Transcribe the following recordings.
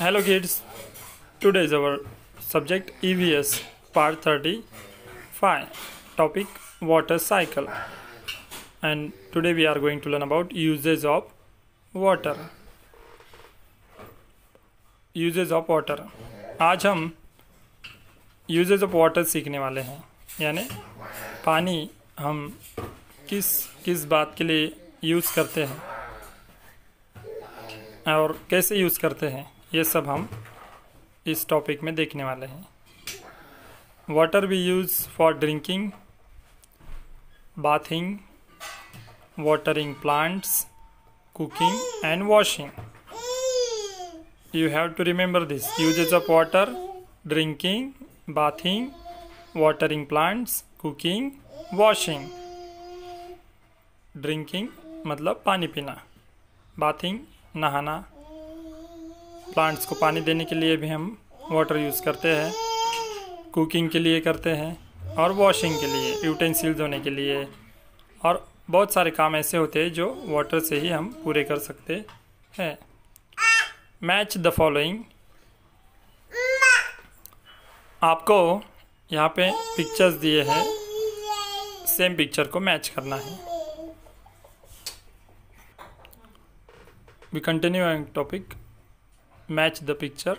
Hello kids today is our subject EVS part thirty five topic water cycle and today we are going to learn about usages of water usages of water आज हम usage of water सीखने वाले हैं। यानी पानी हम किस किस बात के लिए यूज़ करते हैं? और कैसे यूज़ करते हैं? ये सब हम इस टॉपिक में देखने वाले हैं। Water we use for drinking bathing watering plants cooking and washing you have to remember this usages of water drinking bathing watering plants cooking washing drinking मतलब पानी पीना। बाथिंग नहाना प्लांट्स को पानी देने के लिए भी हम वाटर यूज़ करते हैं कुकिंग के लिए करते हैं और वॉशिंग के लिए यूटेंसिल धोने के लिए और बहुत सारे काम ऐसे होते हैं जो वाटर से ही हम पूरे कर सकते हैं। मैच द फॉलोइंग आपको यहाँ पे पिक्चर्स दिए हैं। सेम पिक्चर को मैच करना है। We continue topic. Match the picture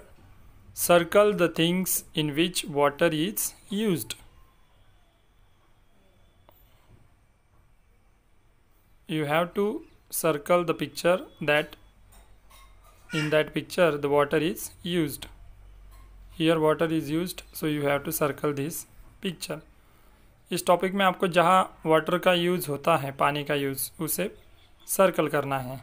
circle the things in which water is used you have to circle the picture that in that picture the water is used here water is used so you have to circle this picture इस topic में आपको जहाँ water का use होता है पानी का use उसे सर्कल करना है